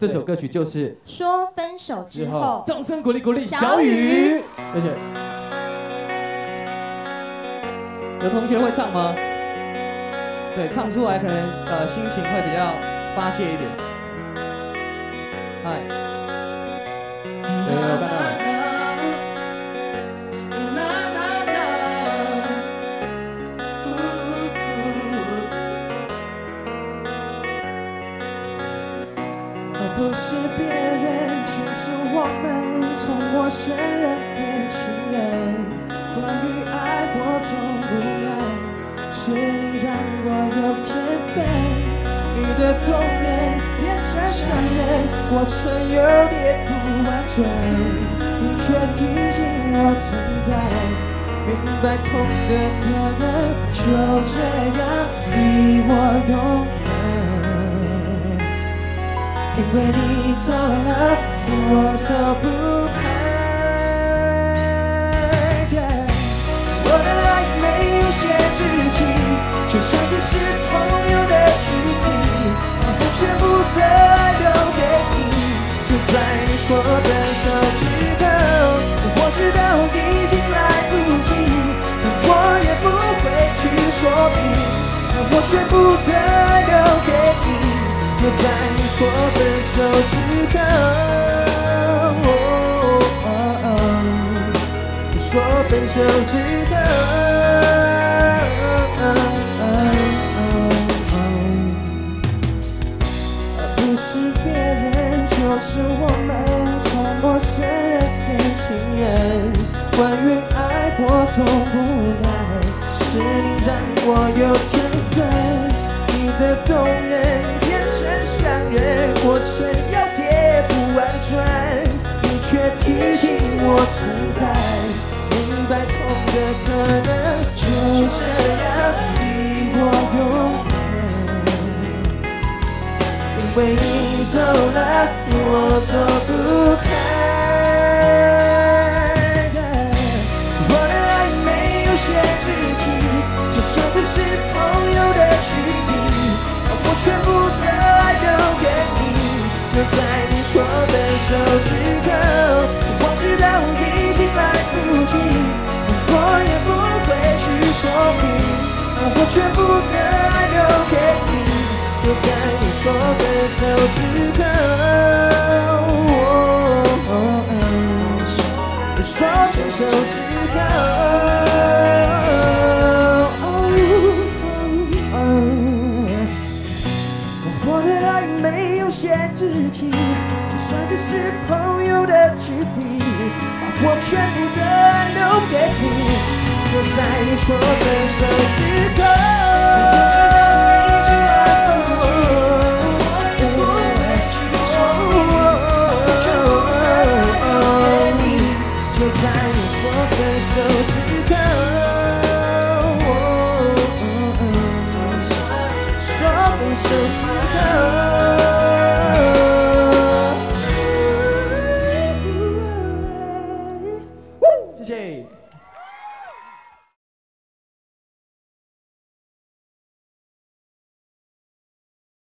这首歌曲就是说分手之后，掌声鼓励鼓励小雨。谢谢。有同学会唱吗？对，唱出来可能呃心情会比较发泄一点。嗨，不是别人庆祝我们从陌生人变情人。关于爱过从不来，是你让我有天分。你的动人变成伤人，过程有点不完整，你却提醒我存在。明白痛的可能，就这样因为你走了，我走不开。我的爱没有限制期，就算只是朋友的距离，我全部的爱留给你。就在你说分手之后，我知道已经来不及，但我也不会去说明，我全部的爱留给你。就在说分手之后，说分手之后，不是别人，就是我们。从陌生人变情人。关于爱，我从不来，是你让我有天分。你的动人眼神伤人，过程有点不完全，你却提醒我存在，明白痛的可能，就这样离我永远。因为你走了，我走不开。我的爱没有限制期，就算只是朋友的距离，我全部。在你说分手之后，我知道已经来不及，我也不会去说明，把我全部的爱留给你。就在你说分手之就算只是朋友的距离，把我全部的爱留给你。就在你说分手之后，我知道已经来不及，我也不会去说明，就爱你。就在你说分手之后，